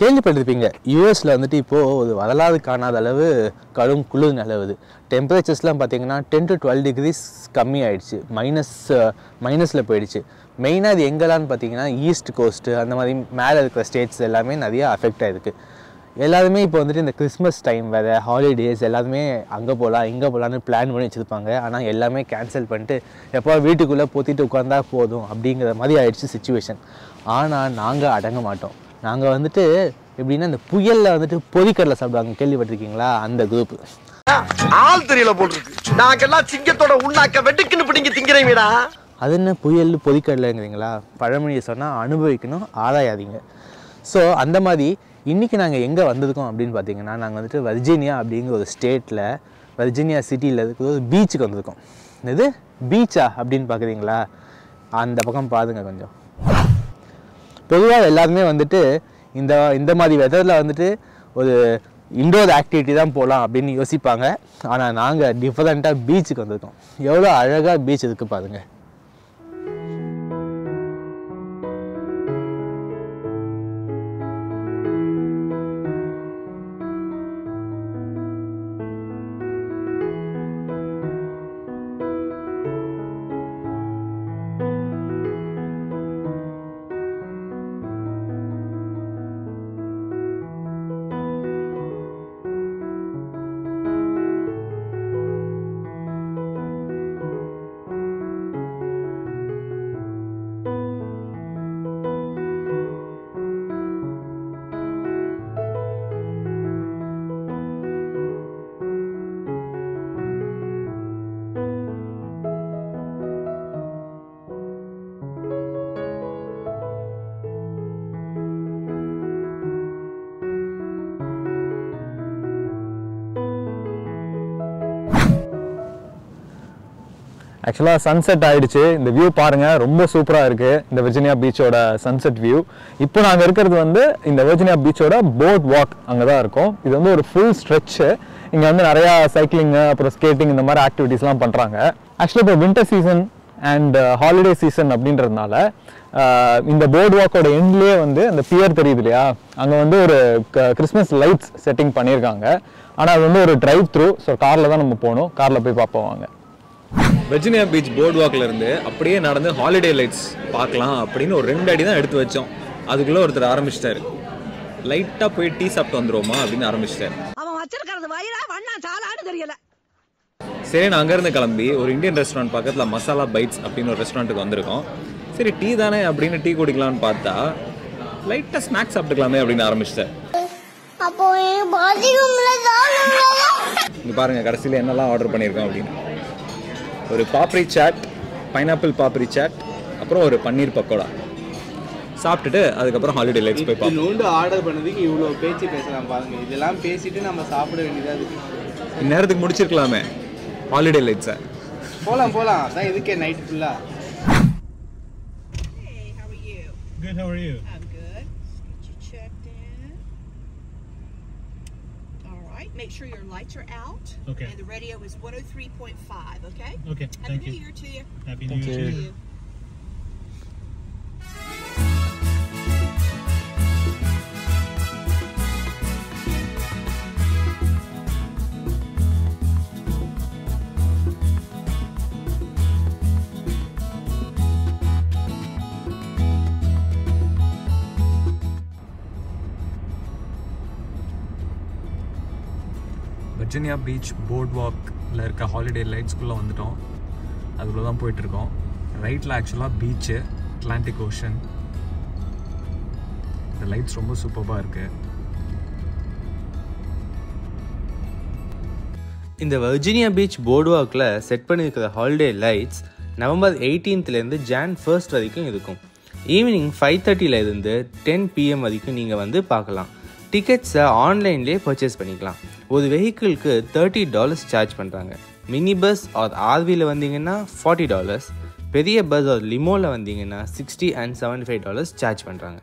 கேள்விப்பட்டிருப்பீங்க. யூஎஸில் வந்துட்டு இப்போது ஒரு வரலாறு காணாத அளவு கடும் குளிர் நிலவுது. டெம்பரேச்சர்ஸ்லாம் பார்த்தீங்கன்னா டென் டு டுவெல் டிகிரிஸ் கம்மி ஆயிடுச்சு மைனஸ் மைனஸில் போயிடுச்சு. மெயினாக அது எங்கெல்லாம்னு பார்த்தீங்கன்னா ஈஸ்ட் கோஸ்ட்டு அந்த மாதிரி மேலே இருக்கிற ஸ்டேட்ஸ் எல்லாமே நிறைய அஃபெக்ட் ஆகிருக்கு எல்லாருமே இப்போ வந்துட்டு இந்த கிறிஸ்மஸ் டைம் வேறு ஹாலிடேஸ் எல்லாருமே அங்கே போகலாம் இங்கே போகலான்னு பிளான் பண்ணி வச்சுருப்பாங்க. ஆனால் எல்லாமே கேன்சல் பண்ணிட்டு எப்போ வீட்டுக்குள்ளே போத்திட்டு உட்காந்தா போதும் அப்படிங்கிற மாதிரி ஆயிடுச்சு சுச்சுவேஷன் ஆனால் நாங்கள் அடங்க மாட்டோம். நாங்கள் வந்துட்டு எப்படின்னா இந்த புயலில் வந்துட்டு பொரிக்கடலை சாப்பிடுவாங்க. கேள்விப்பட்டிருக்கீங்களா? அந்த குரூப் ஆள் தெரியல போட்டுருக்கு. நாங்கெல்லாம் சிங்கத்தோட உண்ணாக்க வெட்டுக்குன்னு பிடிங்க திங்கிறீங்கடா அது என்ன புயல் பொதிக்கடலைங்கிறீங்களா? பழமொழியை சொன்னால் அனுபவிக்கணும் ஆராயாதீங்க. ஸோ அந்த மாதிரி இன்றைக்கி நாங்கள் எங்கே வந்திருக்கோம் அப்படின்னு பார்த்தீங்கன்னா நாங்கள் வந்துட்டு வர்ஜீனியா அப்படிங்கிற ஒரு ஸ்டேட்டில் வர்ஜீனியா சிட்டியில் இருக்கிற ஒரு பீச்சுக்கு வந்திருக்கோம். இது பீச்சா அப்படின்னு பார்க்குறீங்களா அந்த பக்கம் பாருங்க கொஞ்சம். பொதுவாக எல்லாருமே வந்துட்டு இந்த இந்த மாதிரி வெதரில் வந்துட்டு ஒரு இண்டோர் ஆக்டிவிட்டி தான் போகலாம் அப்படின்னு யோசிப்பாங்க. ஆனால் நாங்கள் டிஃப்ரெண்ட்டாக பீச்சுக்கு வந்திருக்கோம். எவ்வளோ அழகாக பீச் இருக்குது பாருங்கள் ஆக்சுவலாக சன்செட் ஆயிடுச்சு. இந்த வியூ பாருங்கள் ரொம்ப சூப்பராக இருக்குது இந்த வெர்ஜினியா பீச்சோட சன்செட் வியூ இப்போ நாங்கள் இருக்கிறது வந்து இந்த வெர்ஜினியா பீச்சோட போட் வாக் அங்கே தான் இருக்கும். இது வந்து ஒரு ஃபுல் ஸ்ட்ரெச்சு இங்கே வந்து நிறையா சைக்கிளிங்கு அப்புறம் ஸ்கேட்டிங் இந்த மாதிரி ஆக்டிவிட்டீஸ்லாம் பண்ணுறாங்க ஆக்சுவலாக இப்போ winter season and holiday season அப்படின்றதுனால uh, இந்த போர்ட் வாக்கோட எண்ட்லேயே வந்து அந்த பியர் தெரியுது இல்லையா? அங்கே வந்து ஒரு கிறிஸ்மஸ் லைட்ஸ் செட்டிங் பண்ணியிருக்காங்க ஆனால் அது வந்து ஒரு டிரைவ் த்ரூ ஸோ காரில் தான் நம்ம போகணும். காரில் போய் பார்ப்போம் வாங்க. வெர்ஜினியா பீச் போர்ட் வாக்ல இருந்து அப்படியே நடந்து ஹாலிடே லைட்ஸ் பார்க்கலாம் அப்படின்னு ஒரு ரெண்டு அடி தான் எடுத்து வச்சோம். அதுக்குள்ள ஒருத்தர் ஆரம்பிச்சிட்டாரு. லைட்டா போய் டீ சாப்பிட்டு வந்துருவோமா அப்படின்னு ஆரம்பிச்சிட்டாரு. அவன் வச்சிருக்கிறது வயிறா வண்ணா சாலான்னு தெரியல. சரி நான் அங்கேருந்து கிளம்பி ஒரு இந்தியன் ரெஸ்டாரண்ட் பக்கத்தில் மசாலா பைட்ஸ் அப்படின்னு ஒரு ரெஸ்டாரண்ட்டுக்கு வந்திருக்கோம். சரி டீ தானே அப்படின்னு டீ குடிக்கலாம்னு பார்த்தா லைட்டாக ஸ்நாக்ஸ் சாப்பிட்டுக்கலாமே அப்படின்னு தான் இங்கே பாருங்கள் கடைசியில் என்னெல்லாம் ஆர்டர் பண்ணியிருக்கோம் அப்படின்னு. ஒரு பாப்ரி சாட் பைனாப்பிள் பாப்ரி சாட் அப்புறம் ஒரு பன்னீர் பக்கோடா. சாப்பிட்டுட்டு அதுக்கப்புறம் ஹாலிடே லைட்ஸ் போய் பார்ப்போம். நோண்டு ஆர்டர் பண்ணதுக்கு இவ்வளோ பேச்சு பேசலாம் பாருங்க. இதெல்லாம் பேசிட்டு நம்ம சாப்பிட வேண்டியதா இருக்கு. இந்நேரத்துக்கு முடிச்சிருக்கலாமே ஹாலிடே லைட்ஸை போலாம் போலாம். அதான் இதுக்கே நைட் ஃபுல்லா Hey, how are you? Good, how are you? Make sure your lights are out. Okay. And the radio is 103.5, okay? Okay, Happy thank New you. Year to you. Happy New Year to To you. Virginia beach board வாக்கில் இருக்க holiday லைட்ஸ்குள்ளே வந்துட்டோம். அதுக்குள்ளே தான் போயிட்டுருக்கோம் ரைட்டில் ஆக்சுவலாக beach Atlantic ocean இந்த lights ரொம்ப சூப்பராக இருக்குது இந்த வர்ஜீனியா பீச் போர்டுவாக்கில் செட் பண்ணியிருக்கிற ஹாலிடே லைட்ஸ் நவம்பர் எயிட்டீன்த்லேருந்து ஜான் ஃபர்ஸ்ட் வரைக்கும் இருக்கும். ஈவினிங் ஃபைவ் தேர்ட்டியிலேருந்து டென் பிஎம் வரைக்கும் நீங்கள் வந்து பார்க்கலாம். டிக்கெட்ஸை ஆன்லைன்லேயே பர்ச்சேஸ் பண்ணிக்கலாம். ஒரு வெஹிக்கிளுக்கு தேர்ட்டி டாலர்ஸ் சார்ஜ் பண்ணுறாங்க மினி பஸ் ஆர் ஆர்வியில் வந்தீங்கன்னா ஃபார்ட்டி டாலர்ஸ் பெரிய பஸ் ஆர் லிமோவில் வந்தீங்கன்னா sixty and seventy five dollars charge பண்ணுறாங்க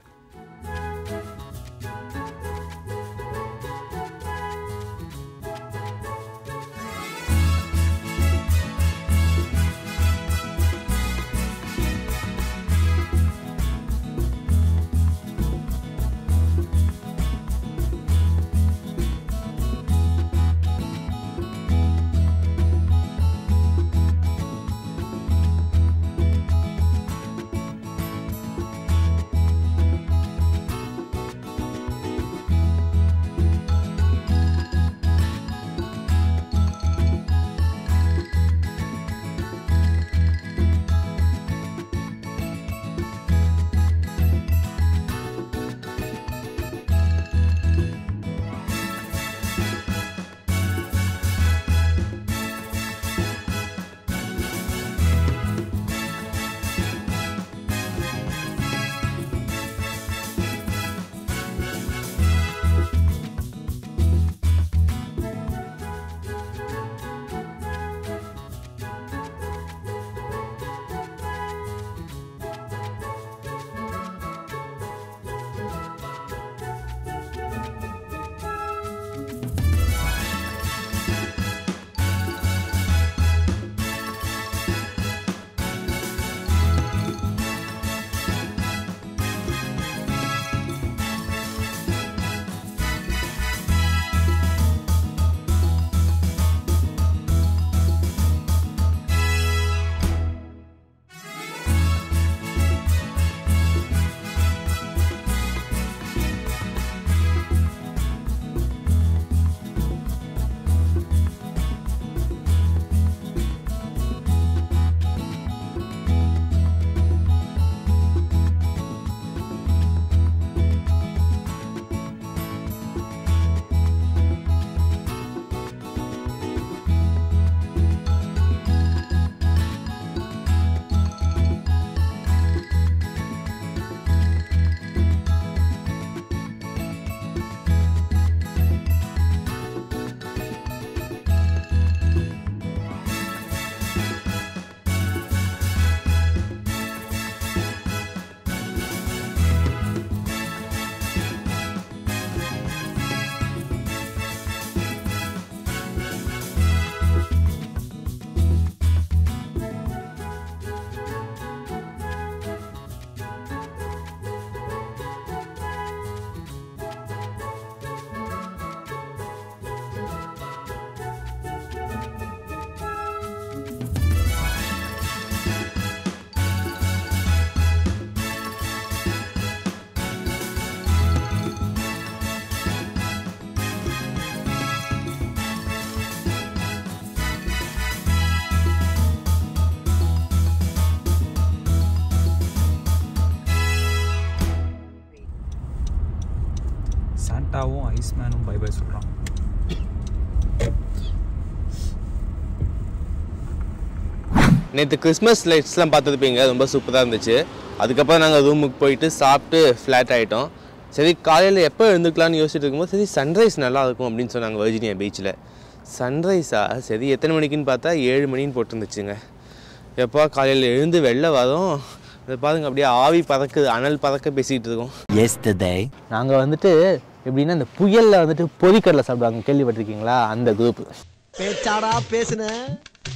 சாண்டாவும் ஐஸ்மேனும் பை பை சொல்கிறான் நேற்று கிறிஸ்மஸ் லைட்ஸ்லாம் பார்த்துருப்பீங்க ரொம்ப சூப்பராக இருந்துச்சு. அதுக்கப்புறம் நாங்கள் ரூமுக்கு போயிட்டு சாப்பிட்டு ஃப்ளாட் ஆகிட்டோம் சரி காலையில் எப்போ எழுந்துக்கலாம்னு யோசிச்சுட்டு இருக்கும்போது சரி சன்ரைஸ் நல்லா இருக்கும் அப்படின்னு சொன்னாங்க வர்ஜினியா பீச்சில் சன்ரைஸா சரி எத்தனை மணிக்குன்னு பார்த்தா ஏழு மணின்னு போட்டிருந்துச்சுங்க. எப்போ காலையில் எழுந்து வெளில வரோம். அதை பாருங்க அப்படியே ஆவி பறக்குது அனல் பறக்க பேசிக்கிட்டு இருக்கோம். நாங்கள் வந்துட்டு எப்படின்னா இந்த புயலில் வந்துட்டு பொரிக்கடலை சாப்பிடுவாங்க. கேள்விப்பட்டிருக்கீங்களா? அந்த குரூப் பேச்சாடா பேசுன.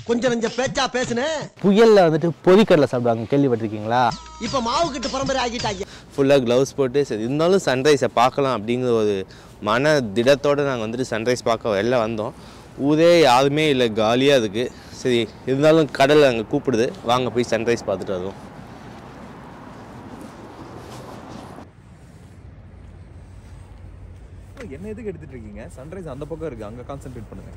கொஞ்சம் நெஞ்ச பேச்சா பேசுன. புயலில் வந்துட்டு பொரிக்கடலை சாப்பிடுவாங்க. கேள்விப்பட்டிருக்கீங்களா? இப்ப மாவு கட்டு பரம்பரை ஆகிட்டாங்க ஃபுல்லாக க்ளவுஸ் போட்டு சரி இருந்தாலும் சன்ரைஸை பார்க்கலாம் அப்படிங்கிற ஒரு மன திடத்தோடு நாங்கள் வந்துட்டு சன்ரைஸ் பார்க்க வெளில வந்தோம். ஊரே யாருமே இல்லை காலியாக இருக்குது சரி இருந்தாலும் கடல் அங்கே கூப்பிடுது. வாங்க போய் சன்ரைஸ் பார்த்துட்டு வருவோம். என்ன எதுக்கு எடுத்துட்டு இருக்கீங்க? சன்ரைஸ் அந்த பக்கம் இருக்கு. அங்க கான்சென்ட்ரேட் பண்ணுங்க.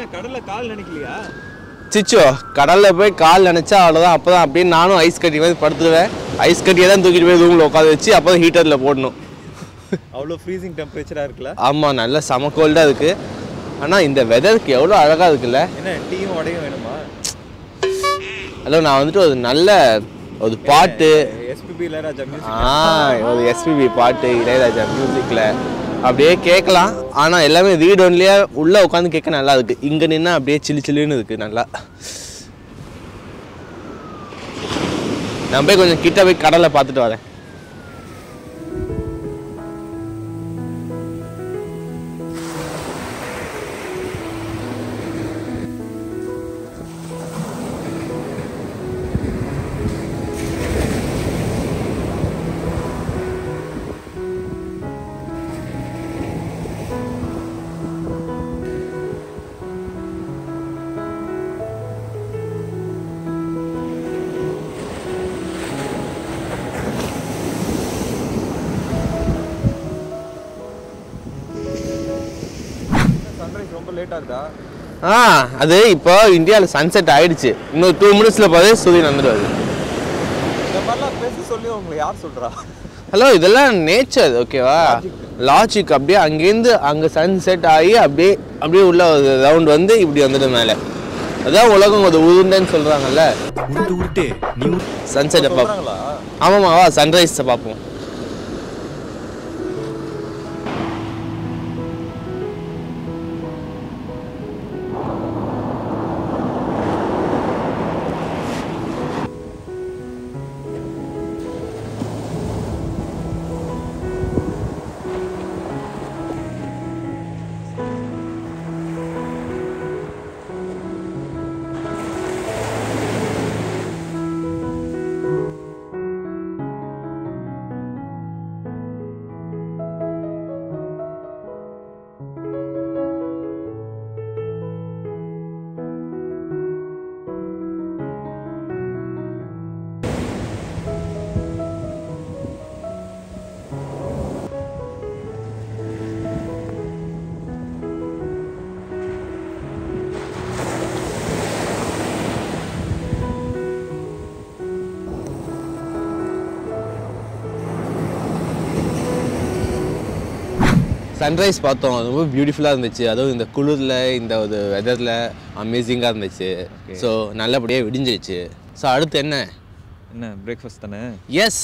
என்ன கடல்ல கால் நினைக்கலையா? சிச்சோ கடலில் போய் கால் நினச்சா அவ்வளோதான் அப்போ தான் அப்படியே நானும் ஐஸ் கட்டி மாதிரி படுத்துடுவேன் ஐஸ் கட்டியை தான் தூக்கிட்டு போய் ரூமில் உட்கார வச்சு அப்போ தான் ஹீட்டரில் போடணும். அவ்வளோ ஃப்ரீசிங் டெம்பரேச்சரா இருக்குல்ல? ஆமாம் நல்ல செம கோல்டாக இருக்குது ஆனால் இந்த வெதருக்கு எவ்வளோ அழகாக இருக்குல்ல? என்ன டீயும் உடையும் வேணுமா? ஹலோ நான் வந்துட்டு ஒரு நல்ல ஒரு பாட்டு. எஸ்பிபி இளையராஜா மியூசிக் ஆ ஒரு எஸ்பிபி பாட்டு இளையராஜா மியூசிக்கில் அப்படியே கேட்கலாம். ஆனால் எல்லாமே வீடு ஒன்லியே உள்ளே உட்காந்து கேட்க நல்லா இருக்கு. இங்கே நின்னா அப்படியே சில்லு சில்லுன்னு இருக்கு நல்லா. நான் போய் கொஞ்சம் கிட்ட போய் கடலை பார்த்துட்டு வரேன். ஆ அது இப்போ இந்தியாவில் சன்செட் ஆயிடுச்சு. இன்னும் டூ மினிட்ஸில் போதே சூரியன் வந்துடுவாரு. இந்த மாதிரிலாம் பேசி சொல்லி உங்களை யார் சொல்றா? ஹலோ இதெல்லாம் நேச்சர் ஓகேவா லாஜிக் அப்படியே அங்கேருந்து அங்கே சன்செட் ஆகி அப்படியே அப்படியே உள்ள ஒரு ரவுண்ட் வந்து இப்படி வந்துடும் மேலே. அதான் உலகம் ஒரு உருண்டைன்னு சொல்கிறாங்கல்ல உருட்டு உருட்டு நீ சன்செட்டை பார்ப்போம். சொல்றாங்களா? ஆமாம்மா வா சன்ரைஸை பார்ப்போம். சன்ரைஸ் பார்த்தோம். அது ரொம்ப பியூட்டிஃபுல்லாக இருந்துச்சு. அதுவும் இந்த குளிரில் இந்த ஒரு வெதரில் அமேசிங்காக இருந்துச்சு. ஸோ நல்லபடியாக விடிஞ்சிருச்சு. ஸோ அடுத்து என்ன? என்ன பிரேக்ஃபாஸ்ட் தானே? எஸ்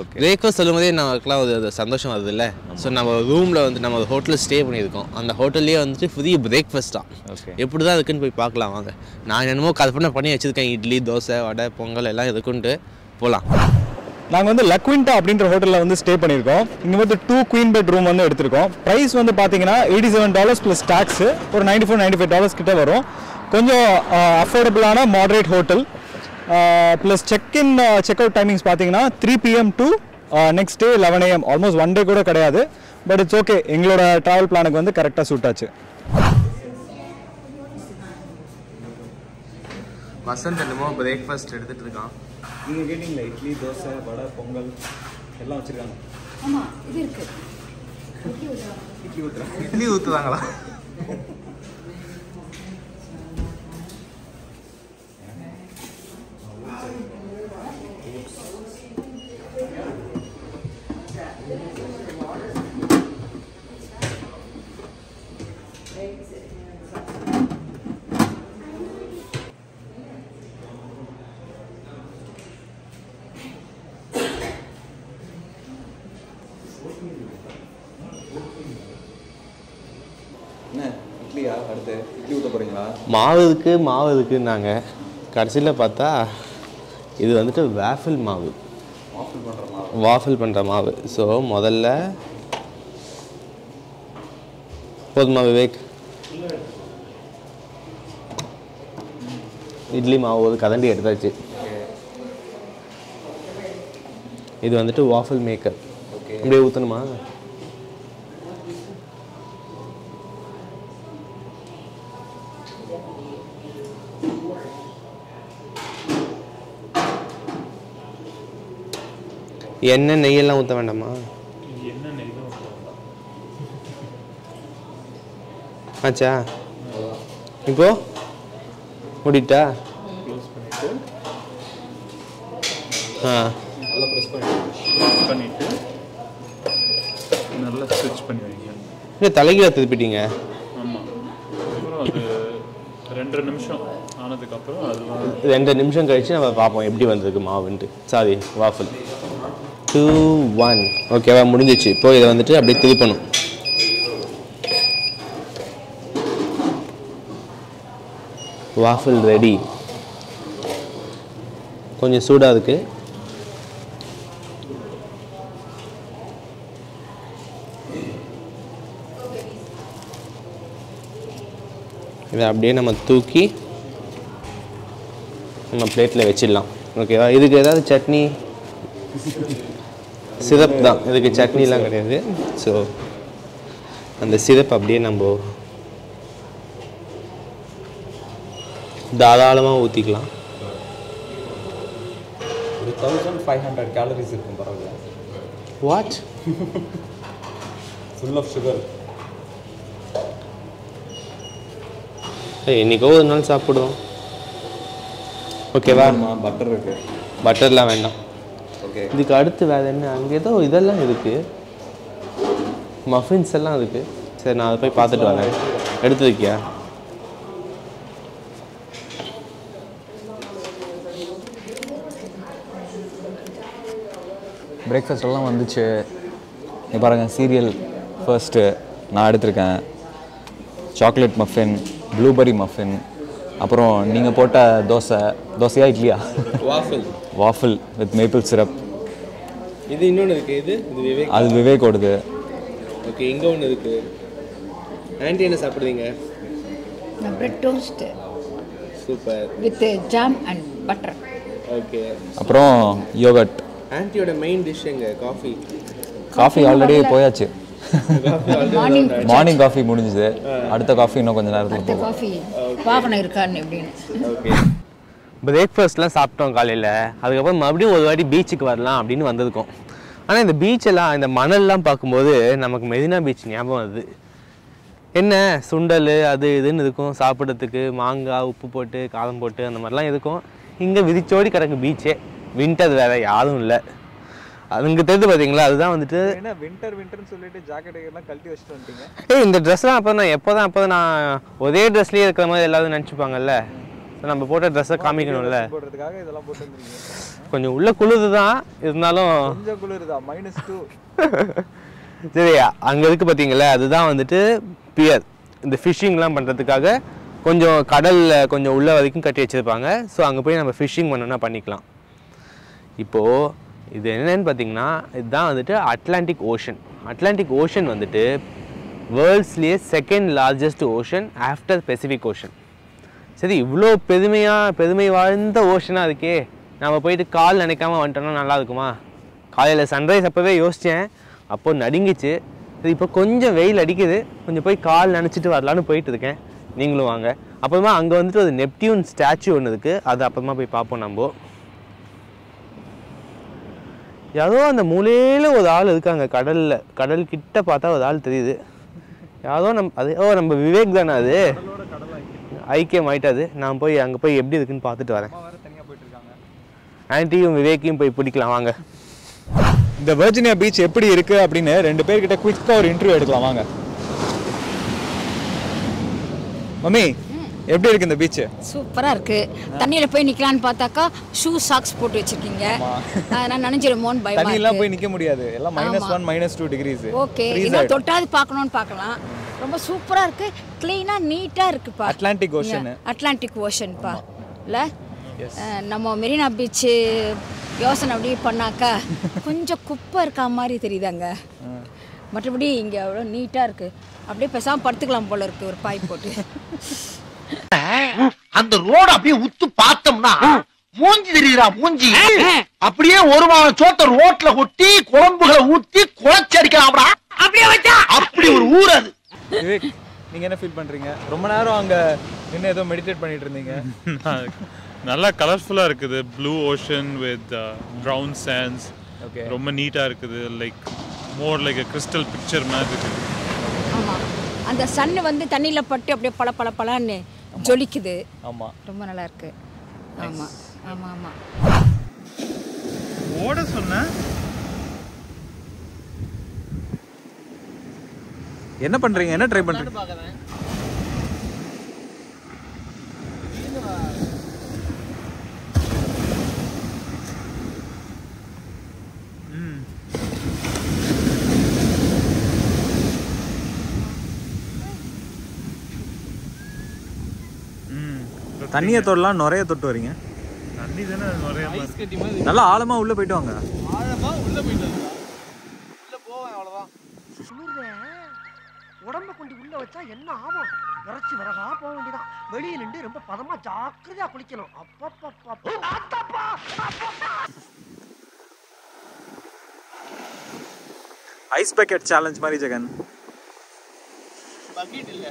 ஓகே பிரேக்ஃபாஸ்ட் சொல்லும் போதே நமக்குலாம் ஒரு சந்தோஷம் வருது இல்லை ஸோ நம்ம ரூமில் வந்து நம்ம ஒரு ஹோட்டலில் ஸ்டே பண்ணியிருக்கோம். அந்த ஹோட்டல்லே வந்துட்டு புதிய பிரேக்ஃபாஸ்ட் தான் ஓகே எப்படி தான் இருக்குன்னு போய் பார்க்கலாம் வாங்க. நான் என்னமோ கற்பனை பண்ணி வச்சுருக்கேன். இட்லி தோசை வடை பொங்கல் எல்லாம் இருக்குன்ட்டு போகலாம் நாங்கள் வந்து லக்வின்டா அப்படின்ற ஹோட்டலில் வந்து ஸ்டே பண்ணியிருக்கோம். இங்கே வந்து டூ குயின் பெட் ரூம் வந்து எடுத்திருக்கோம். ப்ரைஸ் வந்து பார்த்தீங்கன்னா eighty seven dollars plus tax ஒரு ninety four ninety five dollars கிட்ட வரும். கொஞ்சம் அஃபோர்டபுளான moderate hotel plus check in check out timings பார்த்தீங்கன்னா three PM to next day eleven AM almost one day கூட கிடையாது. பட் இட்ஸ் ஓகே எங்களோட travel பிளானுக்கு வந்து கரெக்டாக சூட் ஆச்சு. வசந்த் என்னமோ பிரேக்ஃபாஸ்ட் எடுத்துகிட்டு இருக்கான். நீங்கள் கேட்டிங்களா? இட்லி தோசை வடை பொங்கல் எல்லாம் வச்சுருக்காங்க. ஆமா இது இருக்கு. இட்லி ஊற்றுவாங்களா என்ன இட்லியா அடுத்து இட்லி ஊற்ற போகிறீங்களா மாவு இருக்கு மாவு இருக்குன்னாங்க கடைசியில் பார்த்தா இது வந்துட்டு வேஃபில் மாவு. வாஃபில் பண்ணுற மாவு. ஸோ முதல்ல போதுமா விவேக்? இட்லி மாவு ஒரு கதண்டி எடுத்தாச்சு. இது வந்துட்டு வாஃபில் மேக்கர். இப்படியே ஊற்றணுமா எண்ணெய் நெய்யெல்லாம் ஊற்ற வேண்டாமா? ஆச்சா? இப்போ? முடிட்டா? ஆ. நல்லா ப்ரெஸ் பண்ணிட்டு பண்ணிட்டு நல்லா ஸ்விட்ச் பண்ணி வைங்க. இல்லை தலைகீழ திருப்பிட்டீங்க? ஆமாம் ரெண்டரை நிமிஷம். ஆனதுக்கப்புறம் அது ரெண்டு நிமிஷம் கழித்து நம்ம பார்ப்போம். எப்படி வந்திருக்கு மாவுன்ட்டு. சாரி வாஃபில் டூ ஒன் ஓகேவா முடிஞ்சிச்சு. இப்போது இதை வந்துட்டு அப்படியே திருப்பணும். வாஃபில் ரெடி கொஞ்சம் சூடாக இருக்குது இதை அப்படியே நம்ம தூக்கி நம்ம பிளேட்டில் வச்சிடலாம். ஓகேவா இதுக்கு ஏதாவது சட்னி? சிரப் தான். இதுக்கு சட்னிலாம் கிடையாது. ஸோ அந்த சிரப் அப்படியே நம்ம தாராளமாக ஊற்றிக்கலாம் ஒரு தௌசண்ட் ஃபைவ் ஹண்ட்ரட் கேலரிஸ் இருக்கும் பரவாயில்ல. வாட் ஃபுல் ஆஃப் சுகர் என்னைக்கோ ஒரு நாள் சாப்பிடுவோம் ஓகேவா பட்டர் இருக்கு. பட்டர்லாம் வேண்டாம். ஓகே இதுக்கு அடுத்து வேறு என்ன? அங்கே ஏதோ இதெல்லாம் இருக்குது மஃபின்ஸ் எல்லாம் இருக்குது சரி நான் அதை போய் பார்த்துட்டு வரேன். எடுத்து வைக்கியா? பிரேக்ஃபாஸ்ட் எல்லாம் வந்துச்சு. இங்க பாருங்க சீரியல் ஃபர்ஸ்ட்டு நான் எடுத்திருக்கேன். சாக்லேட் மஃபின் ப்ளூபெரி மஃபின் அப்புறம் நீங்கள் போட்ட தோசை தோசையா இட்லியா? Waffle. Waffle with maple syrup இது இன்னொன்று இருக்குது இது? இது விவேக். அது விவேக்கோடது ஓகே இங்கே ஒன்று இருக்குது ஆன்ட்டி என்ன சாப்பிடுவீங்க? Bread toast super. With jam and butter okay. அப்புறம் யோகட் ஆன்ட்டியோட மெயின் டிஷ் எங்க? காஃபி காஃபி ஆல்ரெடி போயாச்சு. மார்னிங் காஃபி முடிஞ்சுது. அடுத்த காஃபி இன்னும் கொஞ்சம் நேரத்தில் போகும் காஃபி பார்க்கணும் இருக்கான்னு எப்படின்னு. ஓகே பிரேக்ஃபாஸ்ட்லாம் சாப்பிட்டோம் காலையில். அதுக்கப்புறம் மறுபடியும் ஒரு வாட்டி பீச்சுக்கு வரலாம் அப்படின்னு வந்திருக்கோம் ஆனால் இந்த பீச்செல்லாம் இந்த மணல்லாம் பார்க்கும்போது நமக்கு மெரினா பீச் ஞாபகம் வருது. என்ன? சுண்டல் அது இதுன்னு இருக்கும். சாப்பிட்றதுக்கு மாங்காய் உப்பு போட்டு காரம் போட்டு அந்த மாதிரிலாம் இருக்கும். இங்கே விதிச்சோடி கிடக்கு பீச்சே வின்டர் வேற யாரும் இல்லை. அதுங்க தெரிஞ்சு பார்த்தீங்களா அதுதான் வந்துட்டு என்ன வின்டர் வின்டர்னு சொல்லிட்டு ஜாக்கெட் எல்லாம் கழட்டி வச்சுட்டு வந்துட்டீங்க. ஏய் இந்த ட்ரெஸ்லாம் அப்போ நான் எப்போ தான் அப்போ தான் நான் ஒரே ட்ரெஸ்லேயே இருக்கிற மாதிரி எல்லாரும் நினச்சிப்பாங்கல்ல? So, நம்ம போட்ட ட்ரெஸ்ஸை காமிக்கணும்ல? போடுறதுக்காக இதெல்லாம் போட்டு வந்துருக்கீங்க. கொஞ்சம் உள்ள குளிருது தான் இருந்தாலும் கொஞ்சம் குளிருதா? மைனஸ் டூ சரி அங்கே இருக்கு பார்த்தீங்களா அதுதான் வந்துட்டு பியர் இந்த ஃபிஷ்ஷிங்லாம் பண்ணுறதுக்காக கொஞ்சம் கடலில் கொஞ்சம் உள்ள வரைக்கும் கட்டி வச்சுருப்பாங்க. ஸோ அங்கே போய் நம்ம ஃபிஷ்ஷிங் பண்ணோன்னா பண்ணிக்கலாம். இப்போது இது என்னன்னு பார்த்தீங்கன்னா இதுதான் வந்துட்டு அட்லாண்டிக் ஓஷன் அட்லாண்டிக் ஓஷன் வந்துட்டு வேர்ல்ட்ஸ்லேயே second largest ocean after Pacific ocean சரி இவ்வளோ பெருமையாக பெருமை வாழ்ந்த ஓஷனாக இருக்கே நம்ம போயிட்டு கால் நினைக்காம வந்துட்டோம்னா நல்லா இருக்குமா? காலையில் சன்ரைஸ் அப்போவே யோசித்தேன் அப்போ நடுங்கிச்சு. சரி இப்போ கொஞ்சம் வெயில் அடிக்குது. கொஞ்சம் போய் கால் நினச்சிட்டு வரலான்னு போயிட்டு இருக்கேன். நீங்களும் வாங்க. அப்புறமா அங்கே வந்துட்டு ஒரு நெப்டியூன் ஸ்டாச்சு ஒன்று இருக்குது அது அப்புறமா போய் பார்ப்போம் நம்ம. ஏதோ அந்த மூலையில் ஒரு ஆள் இருக்காங்க கடலில். கடல் கிட்ட பார்த்தா ஒரு ஆள் தெரியுது. யாரோ நம் அது ஓ நம்ம விவேக் தானே அது? ஐக்கியம் ஆயிட்டாது நான் போய் அங்கே போய் எப்படி இருக்குன்னு பார்த்துட்டு வரேன். ஆன்ட்டியும் விவேக்கையும் போய் பிடிக்கலாம் வாங்க. இந்த வெர்ஜினியா பீச் எப்படி இருக்கு அப்படின்னு ரெண்டு பேர்கிட்ட குயிக்காக ஒரு இன்டர்வியூ எடுக்கலாம் வாங்க. மம்மி எப்படி இருக்கு இந்த பீச் சூப்பராக இருக்கு. தண்ணியில் போய் நிற்கலான்னு பார்த்தாக்கா ஷூ சாக்ஸ் போட்டு வச்சிருக்கீங்க. நான் நினைஞ்சிருமோன்னு பயமா தண்ணி எல்லாம் இருக்கு. போய் நிக்க முடியாது. எல்லாம் minus. One minus two degrees okay. இதை தொட்டாது பார்க்கணும்னு பார்க்கலாம். ரொம்ப சூப்பராக இருக்கு. க்ளீனாக நீட்டாக இருக்குப்பா Atlantic Ocean. அட்லாண்டிக் ஓஷன்ப்பா இல்லை நம்ம மெரினா பீச்சு யோசனை அப்படியே பண்ணாக்கா கொஞ்சம் குப்பை இருக்கா மாதிரி தெரியுதாங்க. மற்றபடி இங்கே அவ்வளோ நீட்டாக இருக்கு. அப்படியே பேசாமல் படுத்துக்கலாம் போல இருக்கு. ஒரு பாய் போட்டு. அந்த ரோட அப்படியே உத்து பார்த்தோம்னா மூஞ்சி தெரியுதா மூஞ்சி. அப்படியே ஒரு வாரம் சோத்த ரோட்ல கொட்டி குழம்புகளை ஊத்தி குழச்சி அடிக்கலாம்டா. அப்படியே வச்சா. அப்படி ஒரு ஊர் அது. நீங்க என்ன ஃபீல் பண்றீங்க? ரொம்ப நேரம் அங்க நின்று ஏதோ மெடிடேட் பண்ணிட்டு இருந்தீங்க. நல்லா கலர்ஃபுல்லாக இருக்குது. Blue ocean with brown sands. ரொம்ப நீட்டாக இருக்குது. Like more like crystal picture மாதிரி இருக்குது. அந்த சன்னு வந்து தண்ணியில் பட்டு அப்படியே பல பல பலன்னு ஜொலிக்குது. ஆமா. ரொம்ப நல்லா இருக்கு ஆமாம் ஆமாம் ஆமாம் ஓட சொன்னேன் என்ன பண்றீங்க? என்ன ட்ரை பண்றீங்க? தண்ணியை தொடலாம் நுரைய தொட்டு வரீங்க? தண்ணி தானே நிறைய நல்லா ஆழமா உள்ள போயிட்டு வாங்க. ஆழமா உள்ள போயிட்டு வரா உள்ள போவேன் அவ்வளவுதான். உடம்ப கொண்டு உள்ள வச்சா என்ன ஆகும்? இறைச்சி வரகா போக வேண்டியதான் வெளியே நின்று ரொம்ப பதமா ஜாக்கிரதையா குளிக்கணும். அப்பப்பப்பா ஐஸ் பக்கெட் சேலஞ்ச் மாதிரி ஜெகன். பக்கெட் இல்ல.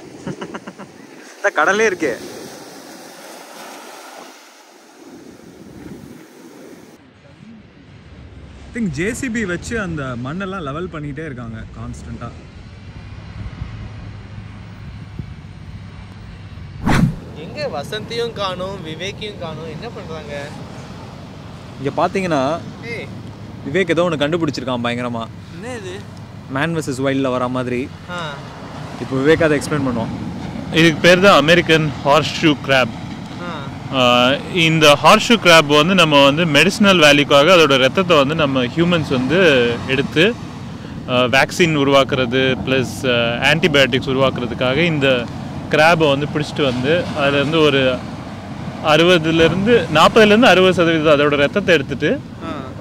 கடலே இருக்கே. திங்க் ஜேசிபி வச்சு அந்த மண்ணெல்லாம் லெவல் பண்ணிட்டே இருக்காங்க கான்ஸ்டண்டா எங்கே வசந்தியும் காணும் விவேக்கையும் காணும் என்ன பண்ணுறாங்க இங்க பாத்தீங்கன்னா ஏய். விவேக் ஏதோ ஒன்று கண்டுபிடிச்சிருக்கான் பயங்கரமா. என்ன இது மேன் வர்சஸ் வைல்டில் வர மாதிரி. ஆ. இப்போ விவேக் அதை எக்ஸ்பிளைன் பண்ணுவோம். இதுக்கு பேர் தான் அமெரிக்கன் ஹார்ஸ் ஷூ கிராப் இந்த ஹார்ஸ் ஷூ கிராப் வந்து நம்ம வந்து மெடிசினல் வேல்யூக்காக அதோட ரத்தத்தை வந்து நம்ம ஹியூமன்ஸ் வந்து எடுத்து வேக்சின் உருவாக்குறது ப்ளஸ் ஆன்டிபயோட்டிக்ஸ் உருவாக்குறதுக்காக இந்த கிராபை வந்து பிடிச்சிட்டு வந்து அதுலேருந்து ஒரு அறுபதுலேருந்து நாற்பதுலேருந்து அறுபது சதவீதம் அதோட ரத்தத்தை எடுத்துட்டு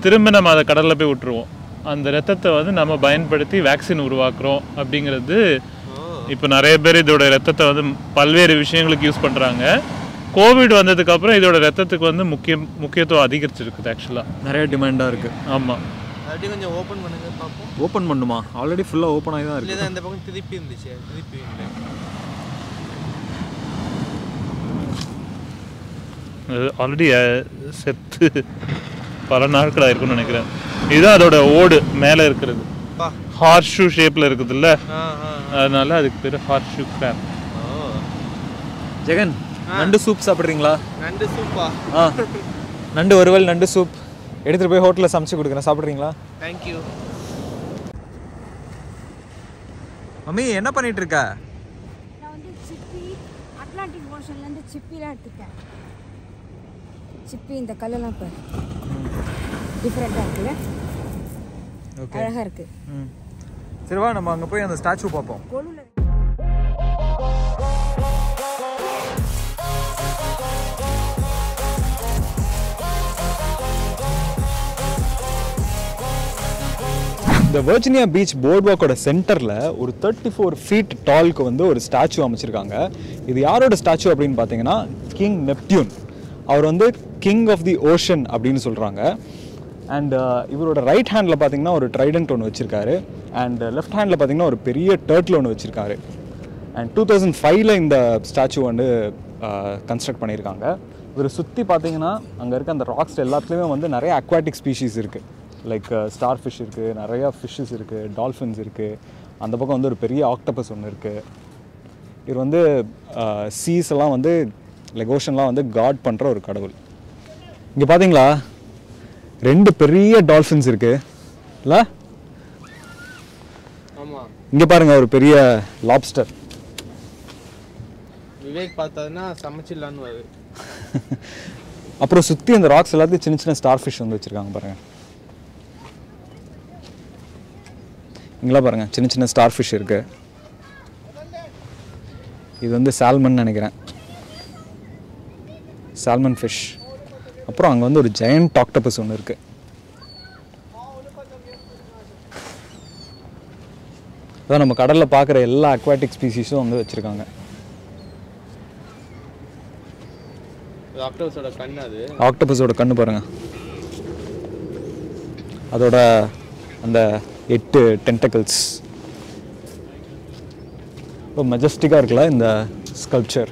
திரும்ப நம்ம அதை கடலில் போய் விட்டுருவோம். அந்த ரத்தத்தை வந்து நம்ம பயன்படுத்தி வேக்சின் உருவாக்குறோம் அப்படிங்கிறது இப்போ நிறைய பேர் இதோட ரத்தத்தை வந்து பல்வேறு விஷயங்களுக்கு யூஸ் பண்ணுறாங்க கோவிட் வந்ததுக்கு அப்புறம் இதோட ரத்தத்துக்கு வந்து முக்கிய முக்கியத்துவம் அதிகரிச்சிருக்குது ஆக்சுவலாக நிறைய டிமாண்டாக இருக்கு. ஆமாம் அப்படியே கொஞ்சம் ஓப்பன் பண்ணுங்க பார்ப்போம். ஓப்பன் பண்ணுமா? ஆல்ரெடி ஃபுல்லாக ஓப்பன் ஆகி தான் இல்லை இருக்கு. தான் இந்த பக்கம் திருப்பி இருந்துச்சு திருப்பி ஆல்ரெடி செத்து பல நாட்கள் ஆயிருக்கும்னு நினைக்கிறேன். இதுதான் அதோட ஓடு மேலே இருக்கிறது. ஹார்ஸ் ஷூ ஷேப்பில் இருக்குதுல்ல? ஆ ஆ அதனால அதுக்கு பேர் ஹார்ஸ் ஷூ கிராப் ஜெகன் நண்டு சூப் சாப்பிட்றீங்களா? நண்டு சூப்பா ஆ? நண்டு வறுவல் நண்டு சூப் எடுத்துகிட்டு போய் ஹோட்டலில் சமைச்சு கொடுக்குறேன். சாப்பிட்றீங்களா? தேங்க்யூ மம்மி என்ன பண்ணிட்டு இருக்க? நான் வந்து சிப்பி அட்லாண்டிக் ஓஷன்லேருந்து சிப்பிலாம் எடுத்துருக்கேன் சிப்பி இந்த கல்லெல்லாம் இப்போ டிஃப்ரெண்ட்டாக இருக்குல்ல? ஓகே அழகாக இருக்குது ம். சரி வா நம்ம அங்கே போய் அந்த ஸ்டாச்சு பார்ப்போம். கொலுவில் இந்த வெர்ஜினியா பீச் போர்ட்வாக்கோட சென்டரில் ஒரு தேர்ட்டி ஃபோர் ஃபீட் டால்க்கு வந்து ஒரு ஸ்டாச்சு அமைச்சிருக்காங்க. இது யாரோட ஸ்டாச்சு அப்படின்னு பார்த்தீங்கன்னா கிங் நெப்டியூன் அவர் வந்து கிங் ஆஃப் தி ஓஷன் அப்படின்னு சொல்கிறாங்க அண்ட் uh, இவரோட ரைட் ஹேண்டில் பார்த்தீங்கன்னா ஒரு ட்ரைடன்ட் ஒன்று வச்சுருக்காரு. அண்ட் uh, லெஃப்ட் ஹேண்டில் பார்த்தீங்கன்னா ஒரு பெரிய டர்ட்டில் ஒன்று வச்சுருக்காரு. அண்ட் டூ தௌசண்ட் ஃபைவ்ல இந்த ஸ்டாச்சு வந்து uh, கன்ஸ்ட்ரக்ட் பண்ணியிருக்காங்க. இவர் சுற்றி பார்த்தீங்கன்னா அங்கே இருக்க அந்த ராக்ஸ் எல்லாத்துலேயுமே வந்து நிறைய அக்வாட்டிக் ஸ்பீஷீஸ் இருக்குது லைக் ஸ்டார் ஃபிஷ் இருக்குது நிறையா ஃபிஷ்ஷஸ் இருக்குது டால்ஃபின்ஸ் இருக்குது அந்த பக்கம் வந்து ஒரு பெரிய ஆக்டபஸ் ஒன்று இருக்குது இவர் வந்து சீஸ் எல்லாம் வந்து லைக் ஓஷன்லாம் வந்து காட் பண்ணுற ஒரு கடவுள். இங்கே பார்த்தீங்களா ரெண்டு பெரிய டால்ஃபின்ஸ் இருக்கு. இல்ல? இங்கே பாருங்க ஒரு பெரிய லாப்ஸ்டர் விவேக் பார்த்தாதுன்னா சமைச்சிடலான்னு வருது. அப்புறம் சுற்றி அந்த ராக்ஸ் எல்லாத்தையும் சின்ன சின்ன ஸ்டார் ஃபிஷ் வந்து வச்சுருக்காங்க பாருங்க. இங்கெல்லாம் பாருங்க சின்ன சின்ன ஸ்டார் ஃபிஷ் இருக்கு. இது வந்து சால்மன் நினைக்கிறேன். சால்மன் ஃபிஷ் அப்புறம் அங்கே வந்து ஒரு ஜெயண்ட் ஆக்டோபஸ் ஒன்று இருக்கு. அதான் நம்ம கடலில் பார்க்குற எல்லா அக்வாட்டிக் ஸ்பீசிஸும் வந்து வச்சுருக்காங்க. ஆக்டோஸோட கண் அது. ஆக்டோபஸோட கண்ணு பாருங்க. அதோட அந்த எட்டு டென்டக்கிள்ஸ் ரொம்ப மெஜஸ்டிக்காக இருக்குல்ல இந்த ஸ்கல்ப்சர்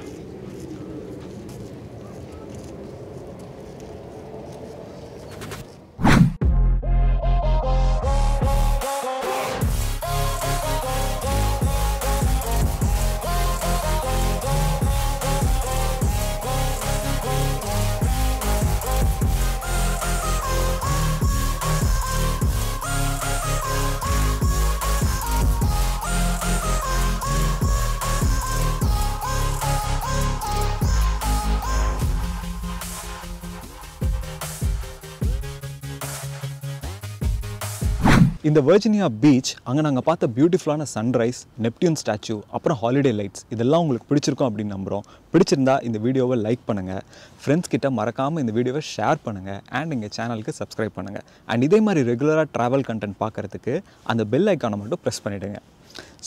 இந்த வெர்ஜினியா பீச் அங்கே நாங்கள் பார்த்த பியூட்டிஃபுல்லான சன்ரைஸ் நெப்டியூன் ஸ்டாச்சு அப்புறம் ஹாலிடே லைட்ஸ் இதெல்லாம் உங்களுக்கு பிடிச்சிருக்கும் அப்படின்னு நம்புகிறோம் பிடிச்சிருந்தா இந்த வீடியோவை லைக் பண்ணுங்கள் ஃப்ரெண்ட்ஸ் கிட்ட மறக்காமல் இந்த வீடியோவை ஷேர் பண்ணுங்கள் அண்ட் எங்கள் சேனலுக்கு சப்ஸ்கிரைப் பண்ணுங்கள் அண்ட் இதே மாதிரி ரெகுலராக ட்ராவல் கண்டென்ட் பார்க்குறதுக்கு அந்த பெல் ஐக்கானை மட்டும் ப்ரெஸ் பண்ணிவிடுங்க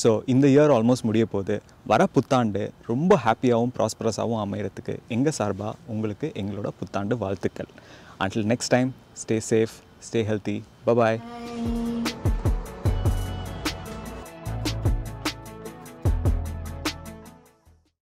ஸோ இந்த இயர் ஆல்மோஸ்ட் முடிய போகுது. வர புத்தாண்டு ரொம்ப ஹாப்பியாகவும் ப்ராஸ்பரஸாகவும் அமைகிறதுக்கு எங்கள் சார்பாக உங்களுக்கு எங்களோட புத்தாண்டு வாழ்த்துக்கள். Until next time stay safe stay healthy bye bye